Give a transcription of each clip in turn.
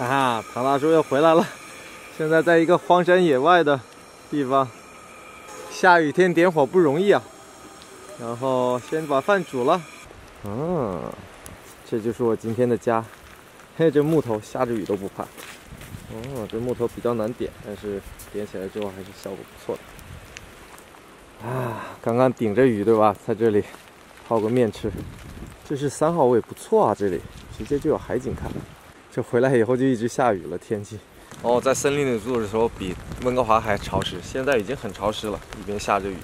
哈哈，唐大叔又回来了。现在在一个荒山野外的地方，下雨天点火不容易啊。然后先把饭煮了。嗯，这就是我今天的家。嘿，这木头下着雨都不怕。哦，这木头比较难点，但是点起来之后还是效果不错的。啊，刚刚顶着雨对吧？在这里泡个面吃。这是三号位，不错啊，这里直接就有海景看。这回来以后就一直下雨了，天气。哦，在森林里住的时候比温哥华还潮湿，现在已经很潮湿了，一边下着雨。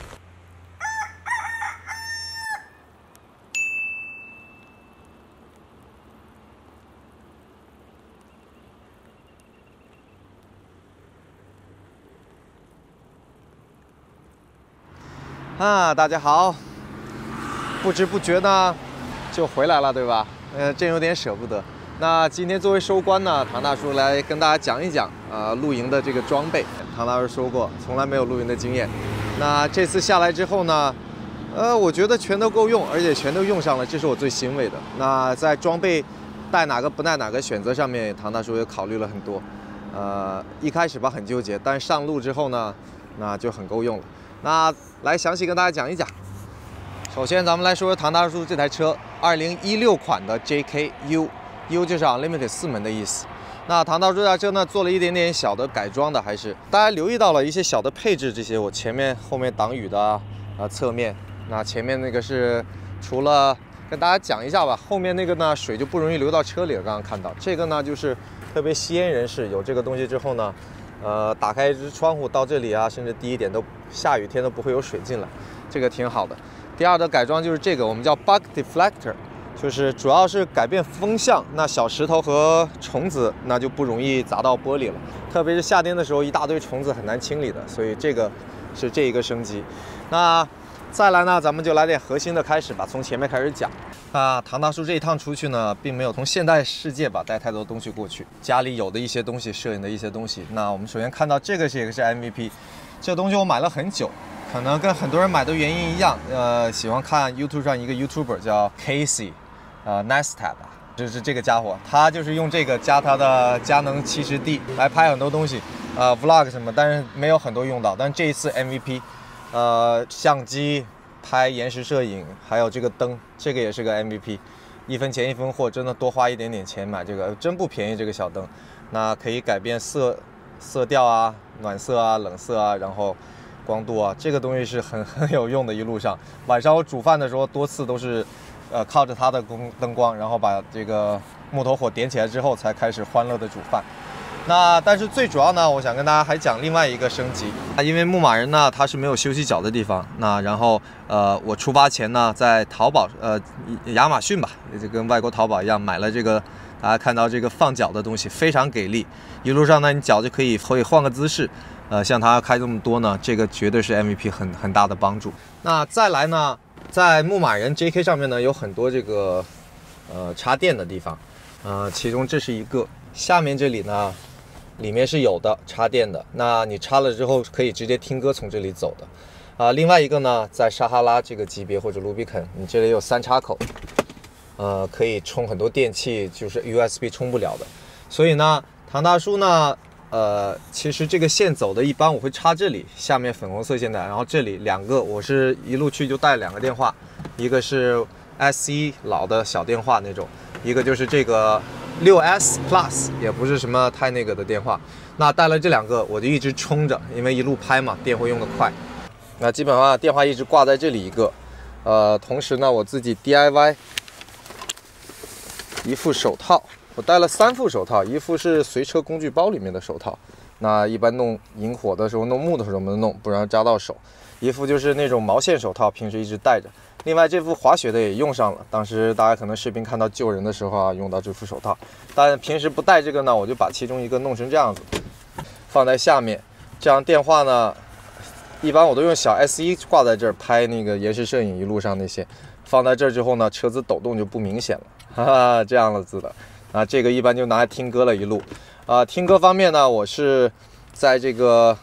啊，大家好！不知不觉呢，就回来了，对吧？呃，真有点舍不得。那今天作为收官呢，唐大叔来跟大家讲一讲啊露营的这个装备。唐大叔说过，从来没有露营的经验。那这次下来之后呢，呃，我觉得全都够用，而且全都用上了，这是我最欣慰的。那在装备带哪个不带哪个选择上面，唐大叔也考虑了很多。呃，一开始吧很纠结，但上路之后呢，那就很够用了。那来详细跟大家讲一讲。首先，咱们来说说唐大叔这台车，2016款的 JKU。U 就是 Unlimited 四门的意思。那唐大叔这台车呢，做了一点点小的改装的，还是大家留意到了一些小的配置，这些我前面后面挡雨的啊，侧面，那前面那个是除了跟大家讲一下吧，后面那个呢水就不容易流到车里了。刚刚看到这个呢，就是特别吸烟人士有这个东西之后呢，呃，打开一只窗户到这里啊，甚至低一点都下雨天都不会有水进来，这个挺好的。第二的改装就是这个，我们叫 Bug Deflector。就是主要是改变风向，那小石头和虫子那就不容易砸到玻璃了。特别是夏天的时候，一大堆虫子很难清理的，所以这个是这一个升级。那再来呢，咱们就来点核心的开始吧，从前面开始讲。那唐大叔这一趟出去呢，并没有从现代世界吧带太多东西过去，家里有的一些东西，摄影的一些东西。那我们首先看到这个是也是 MVP，这东西我买了很久，可能跟很多人买的原因一样，呃，喜欢看 YouTube 上一个 YouTuber 叫 Casey。呃，Nesta 吧，就是这个家伙，他就是用这个加他的佳能 70D 来拍很多东西，呃，Vlog 什么，但是没有很多用到。但这一次 MVP，呃，相机拍延时摄影，还有这个灯，这个也是个 MVP，一分钱一分货，真的多花一点点钱买这个，真不便宜这个小灯。那可以改变色色调啊，暖色啊，冷色啊，然后光度啊，这个东西是很 很有用的。一路上晚上我煮饭的时候，多次都是。呃，靠着它的光灯光，然后把这个木头火点起来之后，才开始欢乐的煮饭。那但是最主要呢，我想跟大家还讲另外一个升级啊，因为牧马人呢它是没有休息脚的地方。那然后呃，我出发前呢，在淘宝呃亚马逊吧，也就跟外国淘宝一样，买了这个大家看到这个放脚的东西，非常给力。一路上呢，你脚就可以可以换个姿势。呃，像它开这么多呢，这个绝对是 MVP 很很大的帮助。那再来呢？在牧马人 JK 上面呢，有很多这个呃插电的地方，呃，其中这是一个，下面这里呢，里面是有的插电的，那你插了之后可以直接听歌从这里走的，啊，另外一个呢，在撒哈拉这个级别或者卢比肯，你这里有三插口，呃，可以充很多电器，就是 USB 充不了的，所以呢，唐大叔呢。呃，其实这个线走的一般，我会插这里，下面粉红色线的，然后这里两个，我是一路去就带两个电话，一个是 S E 老的小电话那种，一个就是这个六 S Plus，也不是什么太那个的电话。那带了这两个，我就一直充着，因为一路拍嘛，电会用的快。那基本上电话一直挂在这里一个，呃，同时呢，我自己 DIY 一副手套。我带了三副手套，一副是随车工具包里面的手套，那一般弄引火的时候、弄木头的时候能弄，不然扎到手。一副就是那种毛线手套，平时一直戴着。另外这副滑雪的也用上了，当时大家可能视频看到救人的时候啊，用到这副手套。但平时不戴这个呢，我就把其中一个弄成这样子，放在下面。这样电话呢，一般我都用小 S 一挂在这儿拍那个延时摄影，一路上那些放在这儿之后呢，车子抖动就不明显了，哈哈，这样子的。啊，这个一般就拿来听歌了，一路。啊，听歌方面呢，我是在这个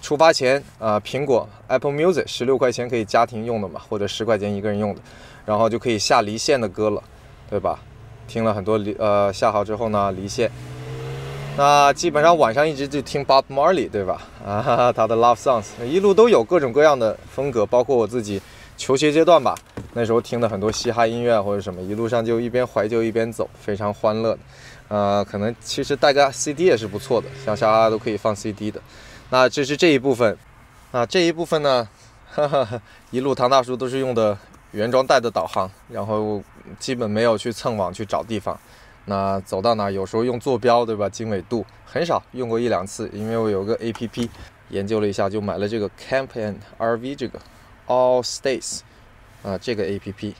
出发前啊，苹果 Apple Music 十六块钱可以家庭用的嘛，或者十块钱一个人用的，然后就可以下离线的歌了，对吧？听了很多离呃下好之后呢，离线，那基本上晚上一直就听 Bob Marley，对吧？啊，他的 Love Songs 一路都有各种各样的风格，包括我自己求学阶段吧，那时候听的很多嘻哈音乐或者什么，一路上就一边怀旧一边走，非常欢乐的。呃，可能其实带个 CD 也是不错的，像啥都可以放 CD 的。那这是这一部分，啊，这一部分呢，哈哈，一路唐大叔都是用的原装带的导航，然后基本没有去蹭网去找地方。那走到哪，有时候用坐标，对吧？经纬度很少用过一两次，因为我有个 APP 研究了一下，就买了这个 Camp and RV 这个 All States 啊，这个 APP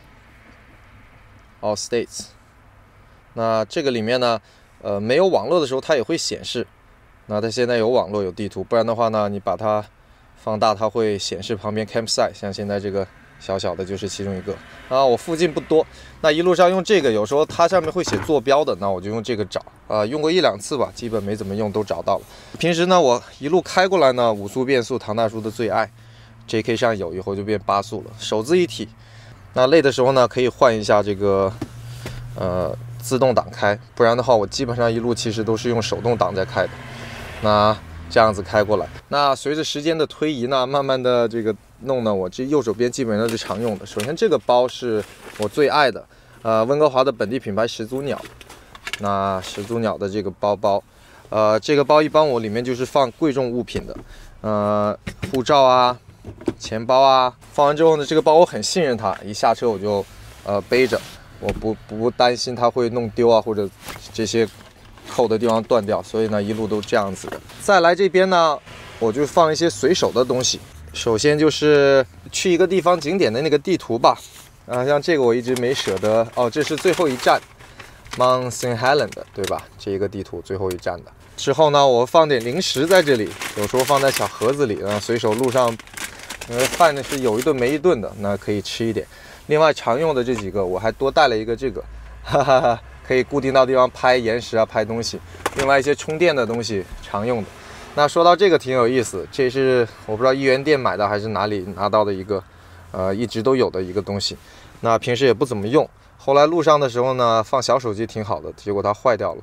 All States。那这个里面呢，呃，没有网络的时候它也会显示。那它现在有网络有地图，不然的话呢，你把它放大，它会显示旁边 campsite。像现在这个小小的就是其中一个啊。我附近不多，那一路上用这个，有时候它上面会写坐标的，那我就用这个找啊。用过一两次吧，基本没怎么用，都找到了。平时呢，我一路开过来呢，五速变速，唐大叔的最爱，JK 上有以后就变八速了，手自一体。那累的时候呢，可以换一下这个，呃。自动挡开，不然的话，我基本上一路其实都是用手动挡在开的。那这样子开过来，那随着时间的推移呢，慢慢的这个弄呢，我这右手边基本上是常用的。首先这个包是我最爱的，呃，温哥华的本地品牌始祖鸟。那始祖鸟的这个包包，呃，这个包一般我里面就是放贵重物品的，呃，护照啊，钱包啊。放完之后呢，这个包我很信任它，一下车我就呃背着。我不不担心它会弄丢啊，或者这些扣的地方断掉，所以呢一路都这样子的。再来这边呢，我就放一些随手的东西。首先就是去一个地方景点的那个地图吧，啊，像这个我一直没舍得哦，这是最后一站，Mount Saint Helens 的，对吧？这一个地图最后一站的。之后呢，我放点零食在这里，有时候放在小盒子里，啊，随手路上，因为，饭呢是有一顿没一顿的，那可以吃一点。另外常用的这几个，我还多带了一个这个，哈哈哈，可以固定到地方拍延时啊，拍东西。另外一些充电的东西常用的。那说到这个挺有意思，这是我不知道一元店买的还是哪里拿到的一个，呃，一直都有的一个东西。那平时也不怎么用，后来路上的时候呢，放小手机挺好的，结果它坏掉了。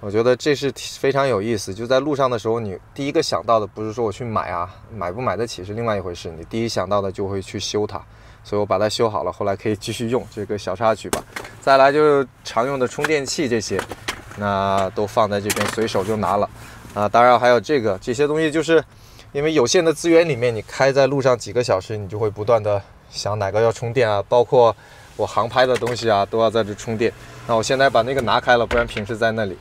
我觉得这是非常有意思，就在路上的时候，你第一个想到的不是说我去买啊，买不买得起是另外一回事，你第一想到的就会去修它。所以我把它修好了，后来可以继续用这个小插曲吧。再来就是常用的充电器这些，那都放在这边，随手就拿了啊。当然还有这个，这些东西就是因为有限的资源里面，你开在路上几个小时，你就会不断的想哪个要充电啊。包括我航拍的东西啊，都要在这充电。那我现在把那个拿开了，不然平时在那里。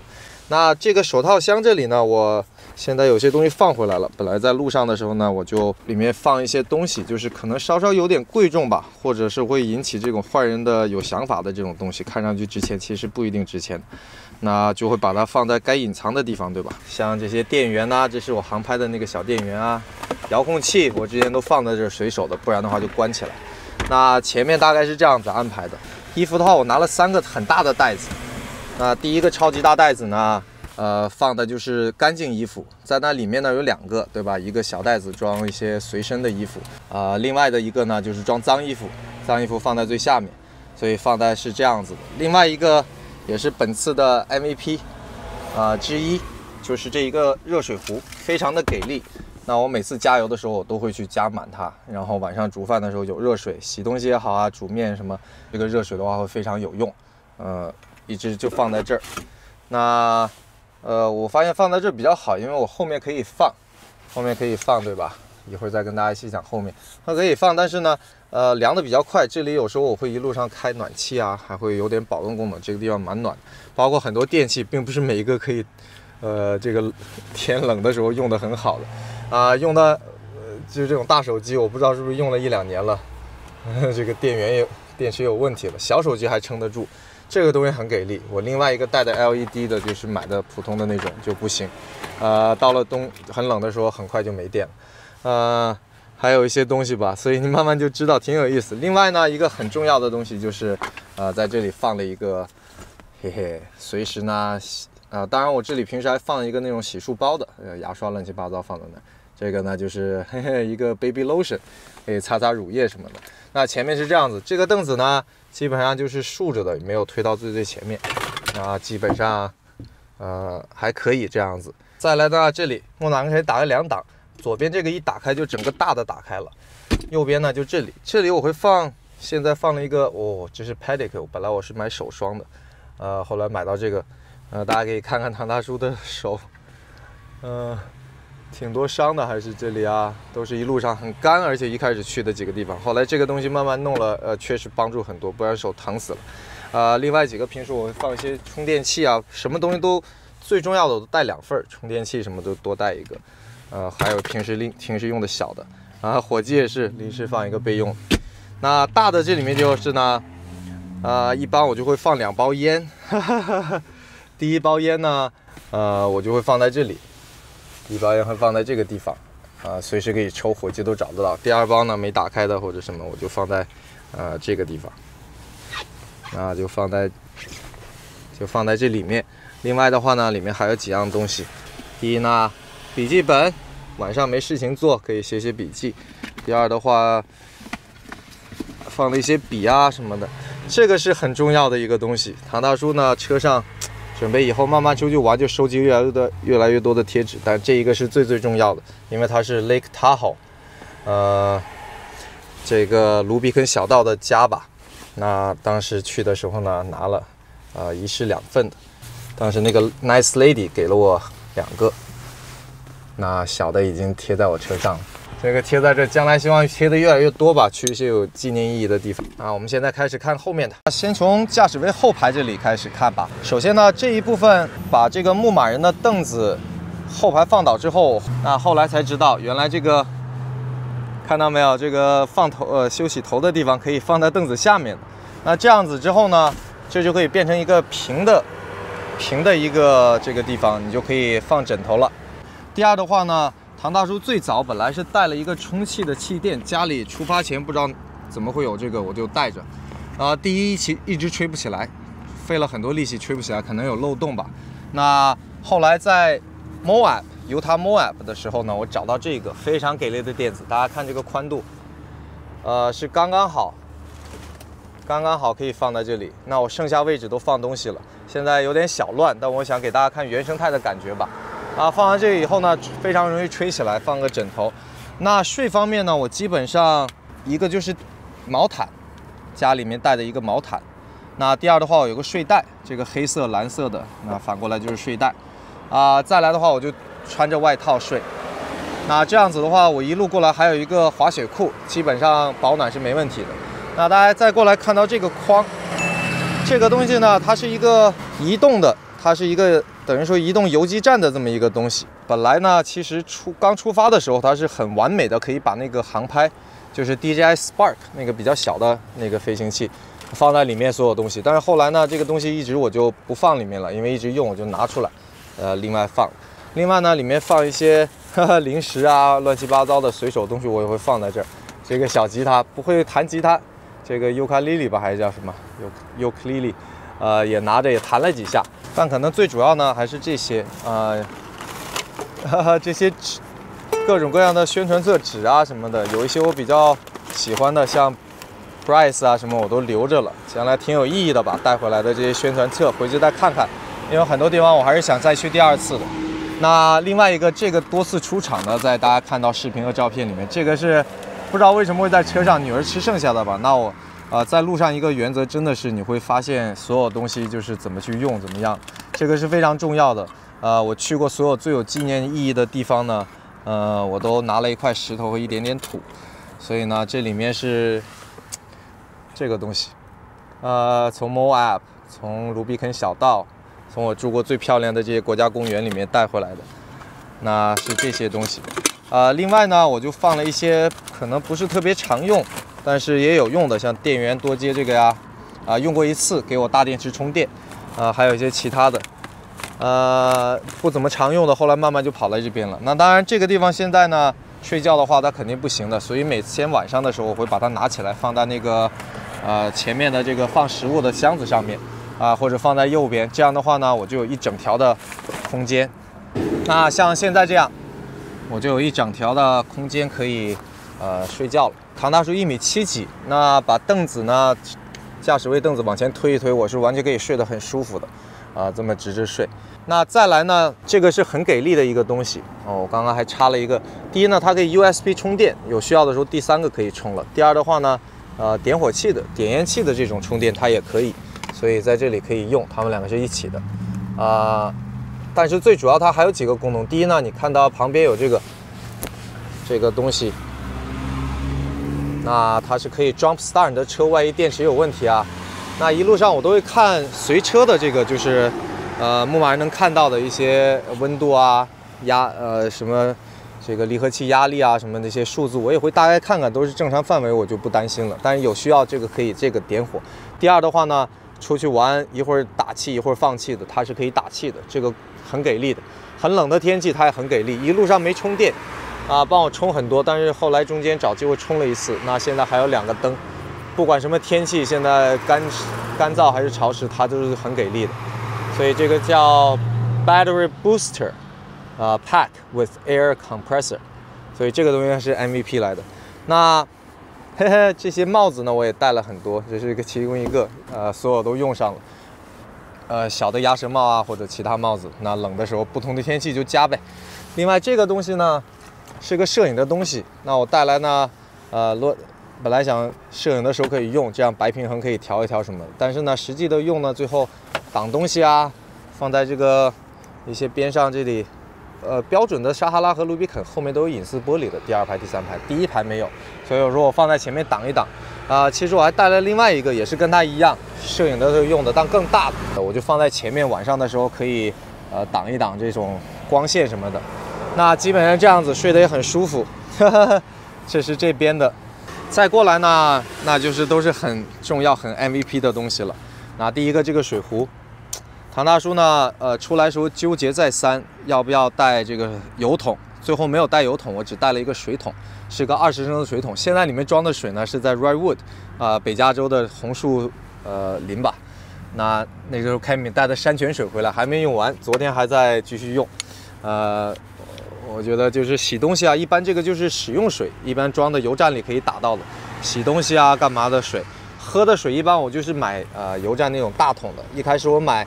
那这个手套箱这里呢，我。现在有些东西放回来了。本来在路上的时候呢，我就里面放一些东西，就是可能稍稍有点贵重吧，或者是会引起这种坏人的有想法的这种东西，看上去值钱，其实不一定值钱。那就会把它放在该隐藏的地方，对吧？像这些电源呐，这是我航拍的那个小电源啊，遥控器我之前都放在这随手的，不然的话就关起来。那前面大概是这样子安排的。衣服的话，我拿了三个很大的袋子。那第一个超级大袋子呢？呃，放的就是干净衣服，在那里面呢有两个，对吧？一个小袋子装一些随身的衣服，啊，另外的一个呢就是装脏衣服，脏衣服放在最下面，所以放在是这样子的。另外一个也是本次的 MVP 啊之一，就是这一个热水壶，非常的给力。那我每次加油的时候，我都会去加满它，然后晚上煮饭的时候有热水，洗东西也好啊，煮面什么，这个热水的话会非常有用。呃，一直就放在这儿，那。呃，我发现放在这儿比较好，因为我后面可以放，后面可以放，对吧？一会儿再跟大家细讲后面，它可以放，但是呢，呃，凉的比较快。这里有时候我会一路上开暖气啊，还会有点保温功能，这个地方蛮暖。包括很多电器，并不是每一个可以，呃，这个天冷的时候用的很好的啊，用的，呃，就是这种大手机，我不知道是不是用了一两年了，这个电源有电池有问题了，小手机还撑得住。这个东西很给力，我另外一个带的 LED 的，就是买的普通的那种就不行，呃，到了冬很冷的时候，很快就没电了，呃，还有一些东西吧，所以你慢慢就知道挺有意思。另外呢，一个很重要的东西就是，呃，在这里放了一个，嘿嘿，随时呢，啊，当然我这里平时还放一个那种洗漱包的，牙刷乱七八糟放在那，这个呢就是嘿嘿一个 baby lotion，可以擦擦乳液什么的。那前面是这样子，这个凳子呢。基本上就是竖着的，没有推到最最前面。那基本上呃，还可以这样子。再来到，这里木挡可以打个两档，左边这个一打开就整个大的打开了，右边呢就这里，这里我会放，现在放了一个哦，这是 Pedic，本来我是买手霜的，呃，后来买到这个，呃，大家可以看看唐大叔的手，嗯。挺多伤的，还是这里啊，都是一路上很干，而且一开始去的几个地方，后来这个东西慢慢弄了，呃，确实帮助很多，不然手疼死了。啊，另外几个平时我会放一些充电器啊，什么东西都最重要的我都带两份，充电器什么都多带一个。呃，还有平时另平时用的小的，啊，火机也是临时放一个备用。那大的这里面就是呢，呃，一般我就会放两包烟，第一包烟呢，呃，我就会放在这里。一包烟会放在这个地方，啊，随时可以抽，火机都找得到。第二包呢，没打开的或者什么，我就放在，呃，这个地方，那就放在，就放在这里面。另外的话呢，里面还有几样东西。第一呢，笔记本，晚上没事情做可以写写笔记。第二的话，放了一些笔啊什么的，这个是很重要的一个东西。唐大叔呢，车上。准备以后慢慢出去玩，就收集越来越多、越来越多的贴纸。但这一个是最最重要的，因为它是 Lake Tahoe，呃，这个卢比肯小道的家吧。那当时去的时候呢，拿了，呃，一式两份的。当时那个 Nice Lady 给了我两个，那小的已经贴在我车上了。这个贴在这，将来希望贴的越来越多吧，去一些有纪念意义的地方啊。我们现在开始看后面的，先从驾驶位后排这里开始看吧。首先呢，这一部分把这个牧马人的凳子后排放倒之后，那后来才知道，原来这个看到没有，这个放头呃休息头的地方可以放在凳子下面。那这样子之后呢，这就可以变成一个平的平的一个这个地方，你就可以放枕头了。第二的话呢。唐大叔最早本来是带了一个充气的气垫，家里出发前不知道怎么会有这个，我就带着。啊，第一期一直吹不起来，费了很多力气吹不起来，可能有漏洞吧。那后来在 Moab 犹他 Moab 的时候呢，我找到这个非常给力的垫子，大家看这个宽度，呃，是刚刚好，刚刚好可以放在这里。那我剩下位置都放东西了，现在有点小乱，但我想给大家看原生态的感觉吧。啊，放完这个以后呢，非常容易吹起来。放个枕头，那睡方面呢，我基本上一个就是毛毯，家里面带的一个毛毯。那第二的话，我有个睡袋，这个黑色蓝色的，那反过来就是睡袋。啊，再来的话，我就穿着外套睡。那这样子的话，我一路过来还有一个滑雪裤，基本上保暖是没问题的。那大家再过来看到这个框，这个东西呢，它是一个移动的，它是一个。等于说移动游击战的这么一个东西，本来呢，其实出刚出发的时候，它是很完美的，可以把那个航拍，就是 DJI Spark 那个比较小的那个飞行器放在里面所有东西。但是后来呢，这个东西一直我就不放里面了，因为一直用我就拿出来，呃，另外放。另外呢，里面放一些零食啊，乱七八糟的随手东西我也会放在这儿。这个小吉他不会弹吉他，这个尤克里里吧还是叫什么尤尤克里里，呃，也拿着也弹了几下。但可能最主要呢，还是这些啊，这些纸，各种各样的宣传册纸啊什么的，有一些我比较喜欢的，像 Price 啊什么，我都留着了，将来挺有意义的吧。带回来的这些宣传册，回去再看看，因为很多地方我还是想再去第二次的。那另外一个，这个多次出场的，在大家看到视频和照片里面，这个是不知道为什么会在车上，女儿吃剩下的吧？那我。啊，在路上一个原则真的是你会发现所有东西就是怎么去用怎么样，这个是非常重要的。呃，我去过所有最有纪念意义的地方呢，呃，我都拿了一块石头和一点点土，所以呢，这里面是这个东西。呃，从 Moab，从卢比肯小道，从我住过最漂亮的这些国家公园里面带回来的，那是这些东西。啊，另外呢，我就放了一些可能不是特别常用。但是也有用的，像电源多接这个呀，啊，用过一次给我大电池充电，啊，还有一些其他的，呃，不怎么常用的，后来慢慢就跑来这边了。那当然这个地方现在呢，睡觉的话它肯定不行的，所以每天晚上的时候我会把它拿起来放在那个，呃，前面的这个放食物的箱子上面，啊，或者放在右边，这样的话呢，我就有一整条的空间。那像现在这样，我就有一整条的空间可以，呃，睡觉了。唐大叔一米七几，那把凳子呢，驾驶位凳子往前推一推，我是完全可以睡得很舒服的，啊，这么直着睡。那再来呢，这个是很给力的一个东西哦。我刚刚还插了一个，第一呢，它可以 USB 充电，有需要的时候第三个可以充了。第二的话呢，呃，点火器的、点烟器的这种充电它也可以，所以在这里可以用，它们两个是一起的啊。但是最主要它还有几个功能，第一呢，你看到旁边有这个这个东西，那它是可以 jump start 你的车，万一电池有问题啊。那一路上我都会看随车的这个，就是呃，牧马人能看到的一些温度啊、压呃什么这个离合器压力啊什么那些数字，我也会大概看看，都是正常范围，我就不担心了。但是有需要这个可以这个点火。第二的话呢，出去玩一会儿打气一会儿放气的，它是可以打气的，这个很给力的。很冷的天气它也很给力，一路上没充电啊，帮我充很多，但是后来中间找机会充了一次，那现在还有两个灯。不管什么天气，现在干干燥还是潮湿，它都是很给力的。所以这个叫 Battery Booster，呃，Pack with Air Compressor。所以这个东西是 MVP 来的。那嘿嘿，这些帽子呢，我也戴了很多，这是一个其中一个，呃，所有都用上了。呃，小的鸭舌帽啊，或者其他帽子，那冷的时候，不同的天气就加呗。另外这个东西呢，是个摄影的东西，那我带来呢，呃，落。本来想摄影的时候可以用，这样白平衡可以调一调什么。但是呢，实际的用呢，最后挡东西啊，放在这个一些边上这里，呃，标准的撒哈拉和卢比肯后面都有隐私玻璃的，第二排、第三排，第一排没有。所以我说我放在前面挡一挡。啊，其实我还带了另外一个，也是跟它一样，摄影的时候用的，但更大的，我就放在前面，晚上的时候可以呃挡一挡这种光线什么的。那基本上这样子睡得也很舒服。这是这边的。再过来呢，那就是都是很重要、很 MVP 的东西了。那第一个这个水壶，唐大叔呢，呃，出来时候纠结再三，要不要带这个油桶，最后没有带油桶，我只带了一个水桶，是个二十升的水桶。现在里面装的水呢，是在 Redwood，啊，北加州的红树呃林吧。那那时候开米带的山泉水回来，还没用完，昨天还在继续用，呃。我觉得就是洗东西啊，一般这个就是使用水，一般装的油站里可以打到的。洗东西啊，干嘛的水？喝的水一般我就是买呃油站那种大桶的。一开始我买，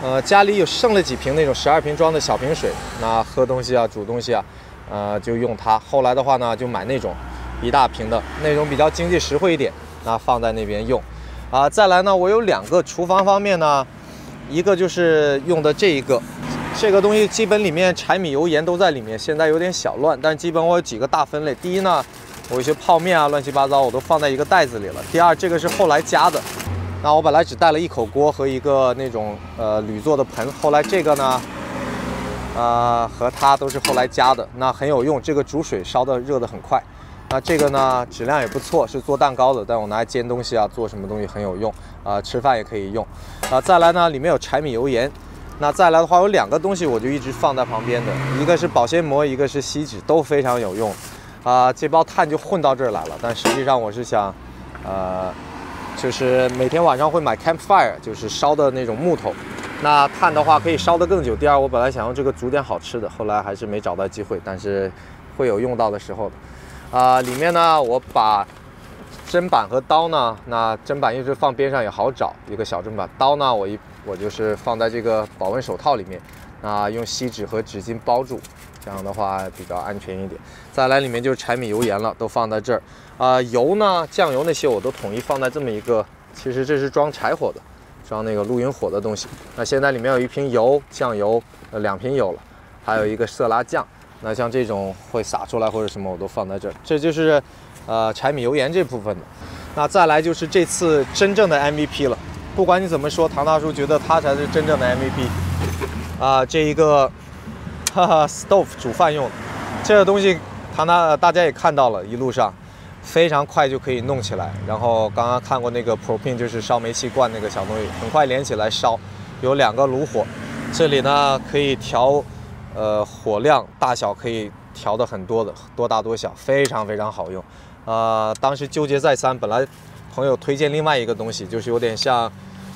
呃家里有剩了几瓶那种十二瓶装的小瓶水，那喝东西啊、煮东西啊，呃就用它。后来的话呢，就买那种一大瓶的那种比较经济实惠一点，那放在那边用。啊，再来呢，我有两个厨房方面呢，一个就是用的这一个。这个东西基本里面柴米油盐都在里面，现在有点小乱，但基本我有几个大分类。第一呢，我一些泡面啊，乱七八糟我都放在一个袋子里了。第二，这个是后来加的，那我本来只带了一口锅和一个那种呃铝做的盆，后来这个呢，呃和它都是后来加的，那很有用，这个煮水烧的热的很快。那这个呢质量也不错，是做蛋糕的，但我拿来煎东西啊，做什么东西很有用啊，吃饭也可以用啊。再来呢，里面有柴米油盐。那再来的话，有两个东西我就一直放在旁边的，一个是保鲜膜，一个是锡纸，都非常有用。啊，这包炭就混到这儿来了，但实际上我是想，呃，就是每天晚上会买 campfire，就是烧的那种木头。那炭的话可以烧得更久。第二，我本来想用这个煮点好吃的，后来还是没找到机会，但是会有用到的时候的。啊，里面呢，我把砧板和刀呢，那砧板一直放边上也好找，一个小砧板。刀呢，我一。我就是放在这个保温手套里面，啊，用锡纸和纸巾包住，这样的话比较安全一点。再来里面就是柴米油盐了，都放在这儿。啊，油呢，酱油那些我都统一放在这么一个，其实这是装柴火的，装那个露营火的东西。那现在里面有一瓶油，酱油，呃，两瓶有了，还有一个色拉酱。那像这种会洒出来或者什么，我都放在这儿。这就是，呃，柴米油盐这部分的。那再来就是这次真正的 MVP 了。不管你怎么说，唐大叔觉得他才是真正的 MVP 啊！这一个，哈哈，stove 煮饭用的这个东西，唐大大家也看到了，一路上非常快就可以弄起来。然后刚刚看过那个 propane，就是烧煤气罐那个小东西，很快连起来烧，有两个炉火，这里呢可以调，呃，火量大小可以调的很多的，多大多小，非常非常好用。啊，当时纠结再三，本来朋友推荐另外一个东西，就是有点像。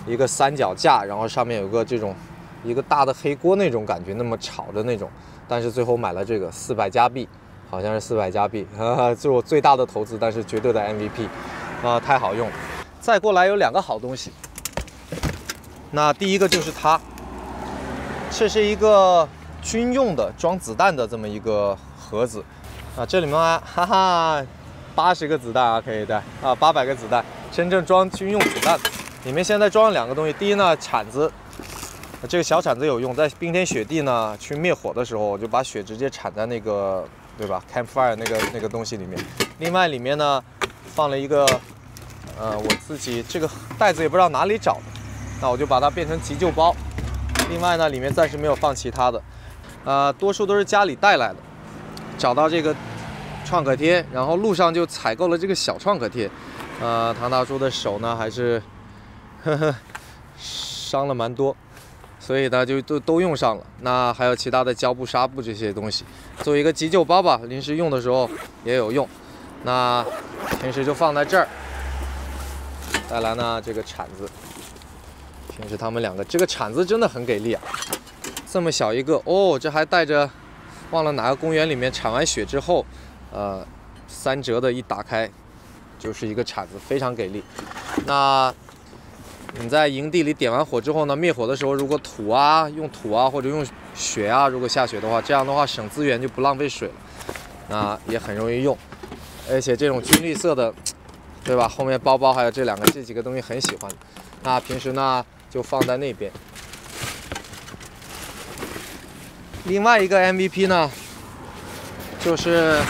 一个三脚架，然后上面有个这种一个大的黑锅那种感觉，那么吵的那种。但是最后买了这个四百加币，好像是四百加币，哈哈这是我最大的投资，但是绝对的 MVP 啊，太好用。再过来有两个好东西，那第一个就是它，这是一个军用的装子弹的这么一个盒子啊，这里面，哈哈，八十个子弹啊可以带啊，八百个子弹，真正装军用子弹。里面现在装了两个东西，第一呢铲子，这个小铲子有用，在冰天雪地呢去灭火的时候，我就把雪直接铲在那个对吧，campfire 那个那个东西里面。另外里面呢放了一个，呃，我自己这个袋子也不知道哪里找的，那我就把它变成急救包。另外呢里面暂时没有放其他的，呃，多数都是家里带来的。找到这个创可贴，然后路上就采购了这个小创可贴，呃，唐大叔的手呢还是。呵呵，伤了蛮多，所以呢就都都用上了。那还有其他的胶布、纱布这些东西，作为一个急救包吧，临时用的时候也有用。那平时就放在这儿。再来呢，这个铲子，平时他们两个这个铲子真的很给力啊，这么小一个哦，这还带着，忘了哪个公园里面铲完雪之后，呃，三折的一打开就是一个铲子，非常给力。那。你在营地里点完火之后呢，灭火的时候，如果土啊用土啊或者用雪啊，如果下雪的话，这样的话省资源就不浪费水了，那也很容易用，而且这种军绿色的，对吧？后面包包还有这两个这几个东西很喜欢，那平时呢就放在那边。另外一个 MVP 呢，就是。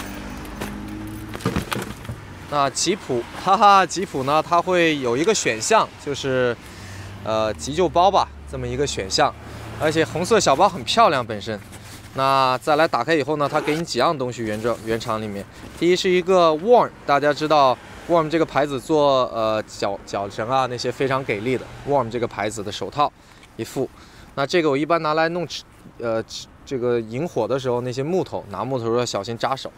那吉普，哈哈，吉普呢？它会有一个选项，就是，呃，急救包吧，这么一个选项。而且红色小包很漂亮，本身。那再来打开以后呢，它给你几样东西，原装原厂里面。第一是一个 Warm，大家知道 Warm 这个牌子做呃脚脚绳啊那些非常给力的 Warm 这个牌子的手套一副。那这个我一般拿来弄吃，呃。这个引火的时候，那些木头拿木头要小心扎手。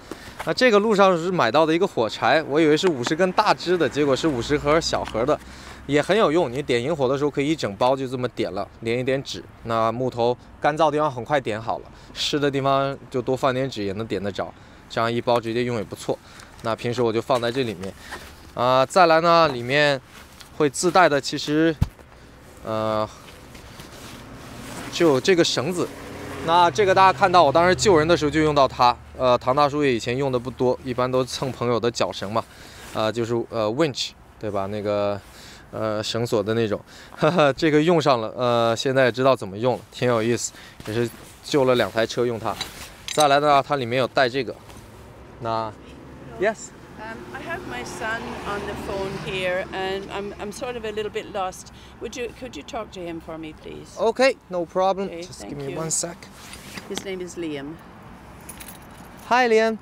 那这个路上是买到的一个火柴，我以为是五十根大支的，结果是五十盒小盒的，也很有用。你点引火的时候可以一整包就这么点了，连一点纸。那木头干燥地方很快点好了，湿的地方就多放点纸也能点得着。这样一包直接用也不错。那平时我就放在这里面。啊，再来呢，里面会自带的，其实，呃，就这个绳子。那这个大家看到，我当时救人的时候就用到它。呃，唐大叔也以前用的不多，一般都蹭朋友的脚绳嘛。呃，就是呃 winch，对吧？那个呃绳索的那种，哈哈，这个用上了。呃，现在也知道怎么用了，挺有意思，也是救了两台车用它。再来的话，它里面有带这个。那，yes。Um, I have my son on the phone here, and I'm, I'm sort of a little bit lost. Would you could you talk to him for me, please? Okay, no problem. Okay, Just give me you. one sec. His name is Liam. Hi, Liam.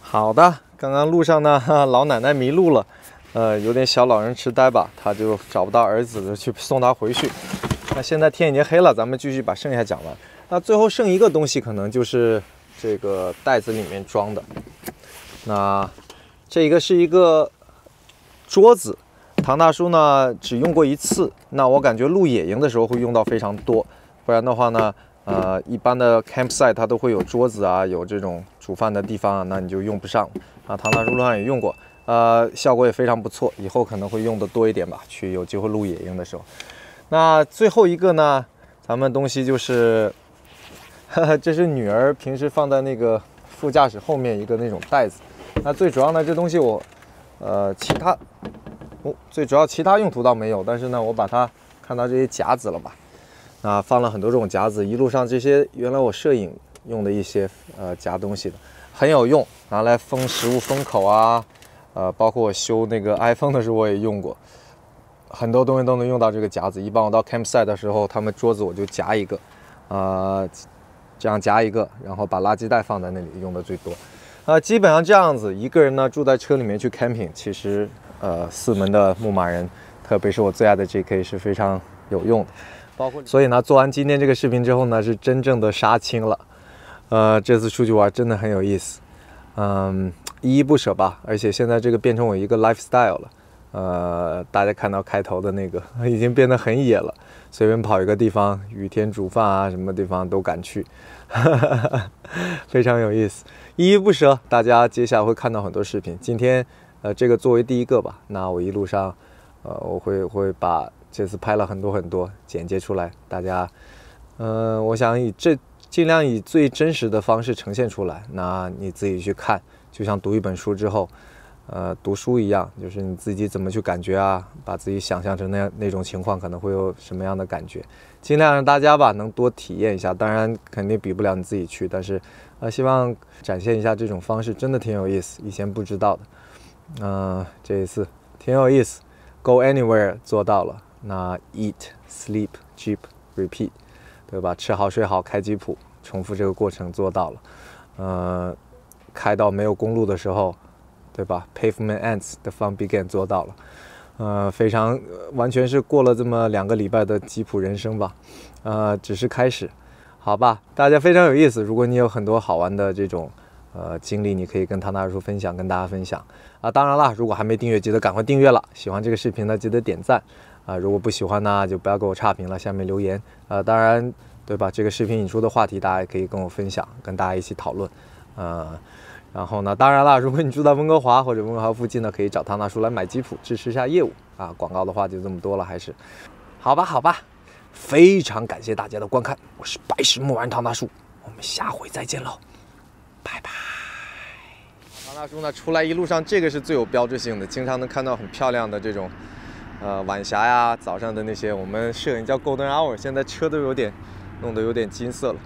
好的，刚刚路上呢，老奶奶迷路了。 呃，有点小老人痴呆吧，他就找不到儿子，就去送他回去。那现在天已经黑了，咱们继续把剩下讲完。那最后剩一个东西，可能就是这个袋子里面装的。那这一个是一个桌子，唐大叔呢只用过一次。那我感觉露野营的时候会用到非常多，不然的话呢，呃，一般的 campsite 它都会有桌子啊，有这种煮饭的地方啊，那你就用不上。啊，唐大叔路上也用过。呃，效果也非常不错，以后可能会用的多一点吧。去有机会露野营的时候，那最后一个呢，咱们东西就是，这是女儿平时放在那个副驾驶后面一个那种袋子。那最主要呢，这东西我，呃，其他，哦，最主要其他用途倒没有，但是呢，我把它看到这些夹子了吧？那，放了很多这种夹子，一路上这些原来我摄影用的一些呃夹东西的，很有用，拿来封食物封口啊。呃，包括我修那个 iPhone 的时候，我也用过，很多东西都能用到这个夹子。一般我到 campsite 的时候，他们桌子我就夹一个，呃，这样夹一个，然后把垃圾袋放在那里，用的最多。呃，基本上这样子，一个人呢住在车里面去 camping，其实呃四门的牧马人，特别是我最爱的 JK 是非常有用的。包括所以呢，做完今天这个视频之后呢，是真正的杀青了。呃，这次出去玩真的很有意思。嗯。依依不舍吧，而且现在这个变成我一个 lifestyle 了，呃，大家看到开头的那个 已经变得很野了，随便跑一个地方，雨天煮饭啊，什么地方都敢去，非常有意思。依依不舍。大家接下来会看到很多视频。今天，呃，这个作为第一个吧。那我一路上，呃，我会会把这次拍了很多很多剪接出来。大家，嗯，我想以这尽量以最真实的方式呈现出来。那你自己去看，就像读一本书之后。呃，读书一样，就是你自己怎么去感觉啊？把自己想象成那样那种情况，可能会有什么样的感觉？尽量让大家吧能多体验一下。当然，肯定比不了你自己去，但是，呃，希望展现一下这种方式，真的挺有意思，以前不知道的。嗯，这一次挺有意思。Go anywhere 做到了，那 Eat, Sleep, Jeep, Repeat，对吧？吃好睡好开吉普，重复这个过程做到了。呃，开到没有公路的时候。对吧？Pavement ends 的 fun begin 做到了，呃，非常完全是过了这么两个礼拜的吉普人生吧，呃，只是开始，好吧，大家非常有意思。如果你有很多好玩的这种呃经历，你可以跟唐大叔分享，跟大家分享啊。当然了，如果还没订阅，记得赶快订阅了。喜欢这个视频呢，记得点赞啊。如果不喜欢呢，就不要给我差评了，下面留言啊。当然，对吧？这个视频引出的话题，大家也可以跟我分享，跟大家一起讨论，呃。然后呢，当然了，如果你住在温哥华或者温哥华附近呢，可以找汤大叔来买吉普，支持一下业务啊。广告的话就这么多了，还是好吧，好吧。非常感谢大家的观看，我是白石木丸汤大叔，我们下回再见喽，拜拜。汤大叔呢，出来一路上这个是最有标志性的，经常能看到很漂亮的这种呃晚霞呀，早上的那些我们摄影叫 golden hour，现在车都有点弄得有点金色了。